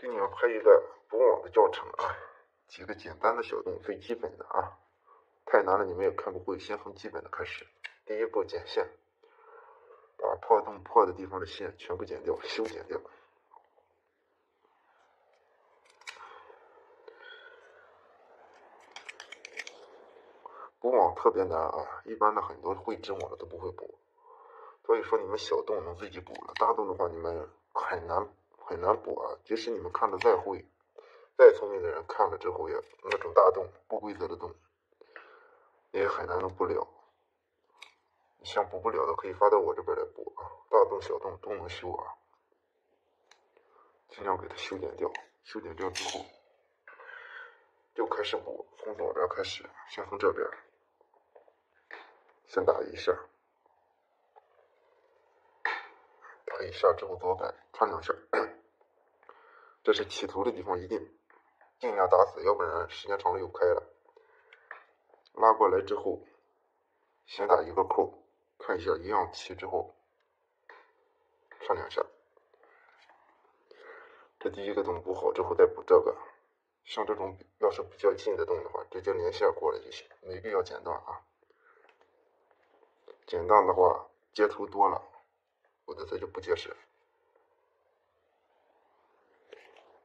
给你们拍一个补网的教程啊，几个简单的小洞，最基本的啊，太难了你们也看不会，先从基本的开始。第一步剪线，把破洞破的地方的线全部剪掉，修剪掉。补网特别难啊，一般的很多会织网的都不会补，所以说你们小洞能自己补了，大洞的话你们很难。很难补啊！即使你们看的再会、再聪明的人，看了之后也那种大洞、不规则的洞，也很难能补了。想补不了的，可以发到我这边来补啊！大洞、小洞都能修啊，尽量给它修剪掉。修剪掉之后，就开始补，从左边开始，先从这边，先打一下。打一下之后左摆穿两下，这是起头的地方，一定尽量打死，要不然时间长了又开了。拉过来之后，先打一个扣，看一下一样齐之后，穿两下。这第一个洞补好之后再补这个，像这种要是比较近的洞的话，直接连线过来就行，没必要剪断啊。剪断的话，接头多了。我的这就不结实，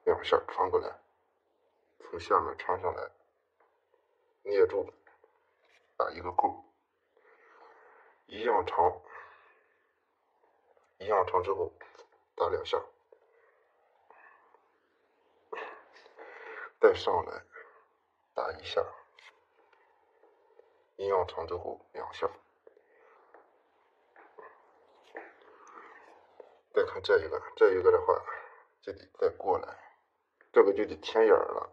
两下穿过来，从下面穿上来，捏住，打一个扣，一样长，一样长之后打两下，再上来打一下，一样长之后两下。再看这一个，这一个的话就得再过来，这个就得填眼了，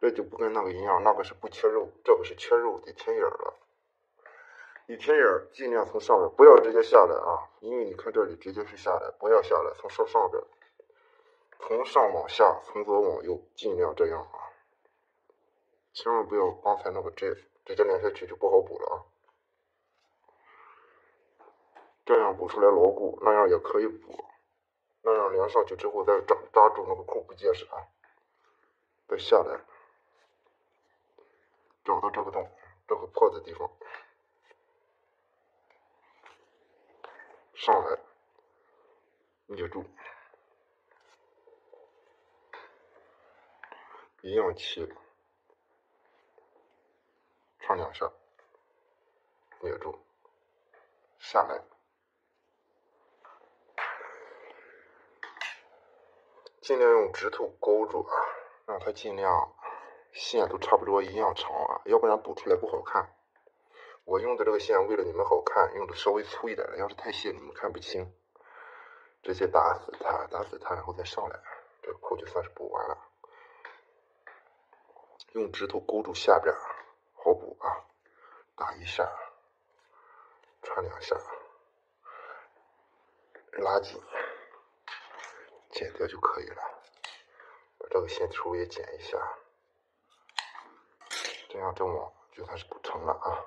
这就不跟那个一样，那个是不切肉，这个是切肉得填眼了。你填眼，尽量从上面，不要直接下来啊，因为你看这里直接是下来，不要下来，从上上边，从上往下，从左往右，尽量这样啊，千万不要刚才那个直直接连下去就不好补了啊。这样补出来牢固，那样也可以补，那样连上去之后再扎扎住那个扣不结实啊。再下来，找到这个洞，这个破的地方，上来捏住，一样齐，穿两下，捏住，下来。尽量用指头勾住啊，让它尽量线都差不多一样长啊，要不然补出来不好看。我用的这个线为了你们好看，用的稍微粗一点的，要是太细你们看不清。直接打死它，打死它，然后再上来，这个扣就算是补完了。用指头勾住下边，好补啊，打一下，穿两下，拉紧。剪掉就可以了，把这个线头也剪一下，这样这网就算是补成了啊。